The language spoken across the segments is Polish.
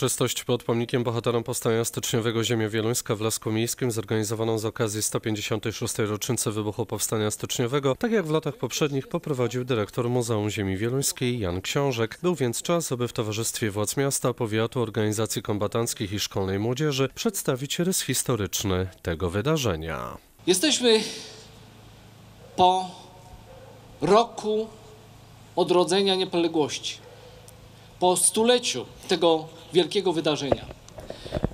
Uroczystość pod pomnikiem bohaterom Powstania Styczniowego Ziemia Wieluńska w Lasku Miejskim zorganizowaną z okazji 156. rocznicy wybuchu Powstania Styczniowego, tak jak w latach poprzednich poprowadził dyrektor Muzeum Ziemi Wieluńskiej Jan Książek. Był więc czas, aby w towarzystwie władz miasta, powiatu, organizacji kombatanckich i szkolnej młodzieży przedstawić rys historyczny tego wydarzenia. Jesteśmy po roku odrodzenia niepodległości, po stuleciu tego wielkiego wydarzenia.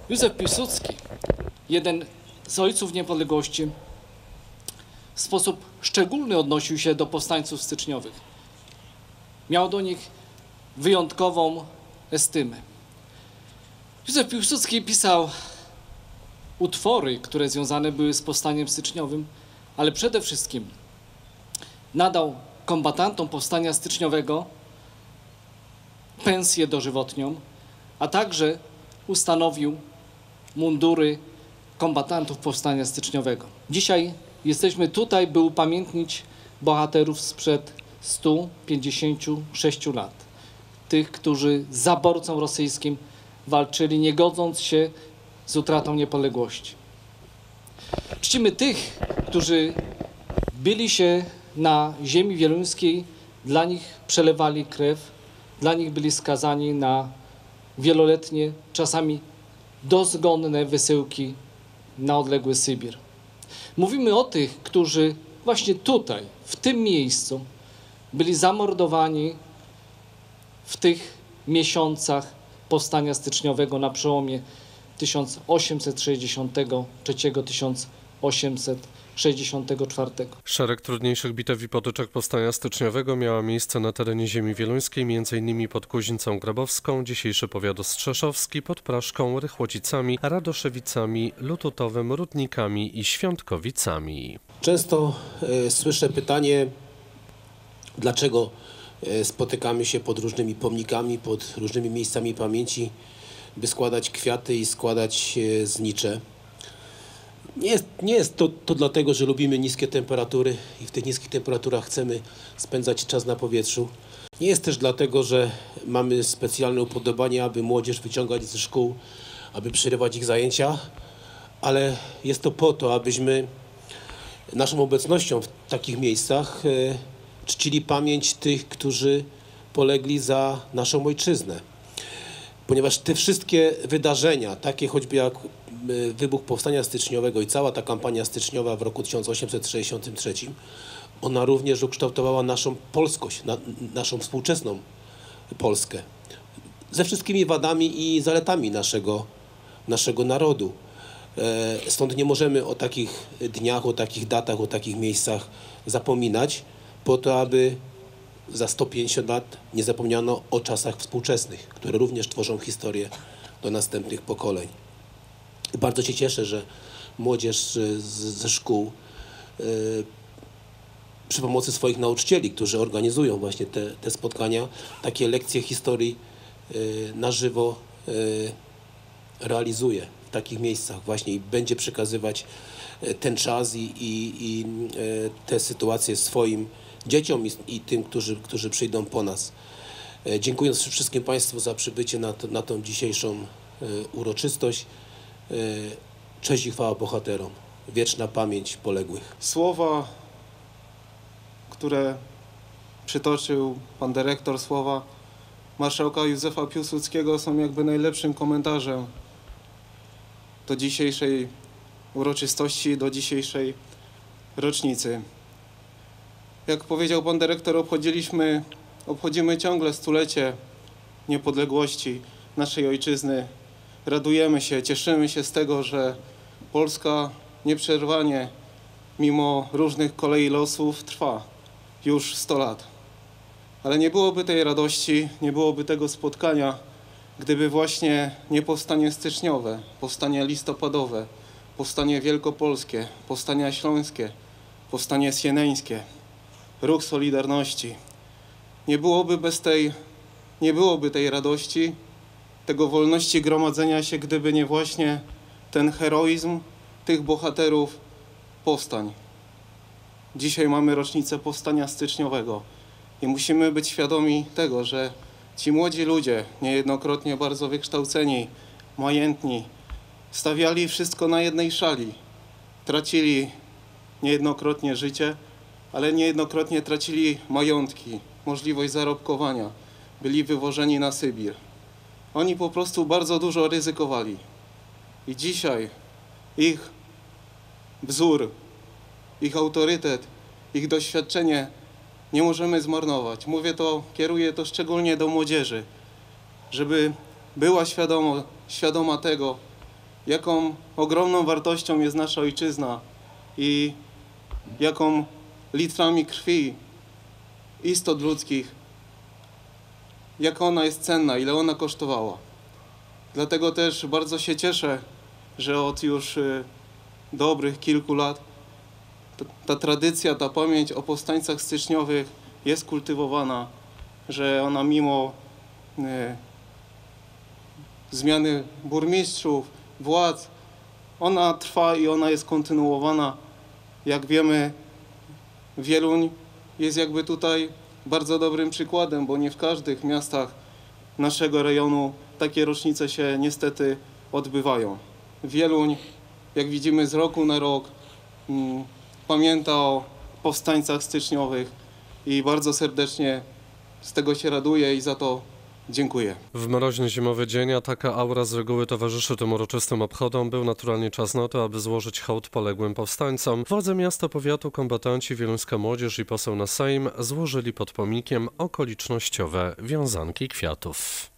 Józef Piłsudski, jeden z ojców niepodległości, w sposób szczególny odnosił się do powstańców styczniowych. Miał do nich wyjątkową estymę. Józef Piłsudski pisał utwory, które związane były z powstaniem styczniowym, ale przede wszystkim nadał kombatantom powstania styczniowego pensję dożywotnią, a także ustanowił mundury kombatantów powstania styczniowego. Dzisiaj jesteśmy tutaj, by upamiętnić bohaterów sprzed 156 lat. Tych, którzy z zaborcą rosyjskim walczyli, nie godząc się z utratą niepodległości. Czcimy tych, którzy byli się na ziemi wieluńskiej, dla nich przelewali krew, dla nich byli skazani na wieloletnie, czasami dozgonne wysyłki na odległy Sybir. Mówimy o tych, którzy właśnie tutaj, w tym miejscu, byli zamordowani w tych miesiącach powstania styczniowego na przełomie 1863-1864. Szereg trudniejszych bitew i potyczek Powstania Styczniowego miała miejsce na terenie ziemi wieluńskiej, m.in. pod Kuźnicą Grabowską, dzisiejszy powiat Strzeszowski, pod Praszką, Rychłocicami, Radoszewicami, Lututowem, Rudnikami i Świątkowicami. Często e, słyszę pytanie, dlaczego e, spotykamy się pod różnymi pomnikami, pod różnymi miejscami pamięci, by składać kwiaty i składać e, znicze. Nie jest, nie jest to, to dlatego, że lubimy niskie temperatury i w tych niskich temperaturach chcemy spędzać czas na powietrzu. Nie jest też dlatego, że mamy specjalne upodobanie, aby młodzież wyciągać ze szkół, aby przerywać ich zajęcia, ale jest to po to, abyśmy naszą obecnością w takich miejscach e, czcili pamięć tych, którzy polegli za naszą ojczyznę. Ponieważ te wszystkie wydarzenia, takie choćby jak wybuch Powstania Styczniowego i cała ta kampania styczniowa w roku 1863, ona również ukształtowała naszą polskość, na, naszą współczesną Polskę. Ze wszystkimi wadami i zaletami naszego, naszego narodu. E, Stąd nie możemy o takich dniach, o takich datach, o takich miejscach zapominać, po to, aby za 150 lat nie zapomniano o czasach współczesnych, które również tworzą historię do następnych pokoleń. Bardzo się cieszę, że młodzież ze szkół e, przy pomocy swoich nauczycieli, którzy organizują właśnie te, te spotkania, takie lekcje historii e, na żywo e, realizuje w takich miejscach właśnie i będzie przekazywać ten czas i, i, i te sytuacje swoim dzieciom i, i tym, którzy, którzy przyjdą po nas. Dziękując wszystkim Państwu za przybycie na, to, na tą dzisiejszą uroczystość. E, Cześć i chwała bohaterom. Wieczna pamięć poległych. Słowa, które przytoczył pan dyrektor, słowa marszałka Józefa Piłsudskiego są jakby najlepszym komentarzem do dzisiejszej uroczystości, do dzisiejszej rocznicy. Jak powiedział pan dyrektor, obchodziliśmy, obchodzimy ciągle stulecie niepodległości naszej ojczyzny. Radujemy się, cieszymy się z tego, że Polska nieprzerwanie, mimo różnych kolei losów, trwa już 100 lat. Ale nie byłoby tej radości, nie byłoby tego spotkania, gdyby właśnie nie powstanie styczniowe, powstanie listopadowe, powstanie wielkopolskie, powstanie śląskie, powstanie sieneńskie, ruch Solidarności. Nie byłoby bez tej, nie byłoby tej radości, tego wolności gromadzenia się, gdyby nie właśnie ten heroizm tych bohaterów powstań. Dzisiaj mamy rocznicę powstania styczniowego i musimy być świadomi tego, że Ci młodzi ludzie, niejednokrotnie bardzo wykształceni, majętni, stawiali wszystko na jednej szali. Tracili niejednokrotnie życie, ale niejednokrotnie tracili majątki, możliwość zarobkowania. Byli wywożeni na Sybir. Oni po prostu bardzo dużo ryzykowali. I dzisiaj ich wzór, ich autorytet, ich doświadczenie nie możemy zmarnować. Mówię to, kieruję to szczególnie do młodzieży, żeby była świadoma, świadoma tego, jaką ogromną wartością jest nasza ojczyzna i jaką litrami krwi, istot ludzkich, jak ona jest cenna, ile ona kosztowała. Dlatego też bardzo się cieszę, że od już y, dobrych kilku lat ta, ta tradycja, ta pamięć o powstańcach styczniowych jest kultywowana, że ona mimo y, zmiany burmistrzów, władz, ona trwa i ona jest kontynuowana. Jak wiemy, Wieluń jest jakby tutaj bardzo dobrym przykładem, bo nie w każdych miastach naszego rejonu takie rocznice się niestety odbywają. Wieluń, jak widzimy z roku na rok, mm, pamięta o powstańcach styczniowych i bardzo serdecznie z tego się raduje i za to dziękuję. W mroźny zimowy dzień, a taka aura z reguły towarzyszy tym uroczystym obchodom, był naturalnie czas na to, aby złożyć hołd poległym powstańcom. Władze miasta, powiatu, kombatanci, wieluńska młodzież i poseł na Sejm złożyli pod pomnikiem okolicznościowe wiązanki kwiatów.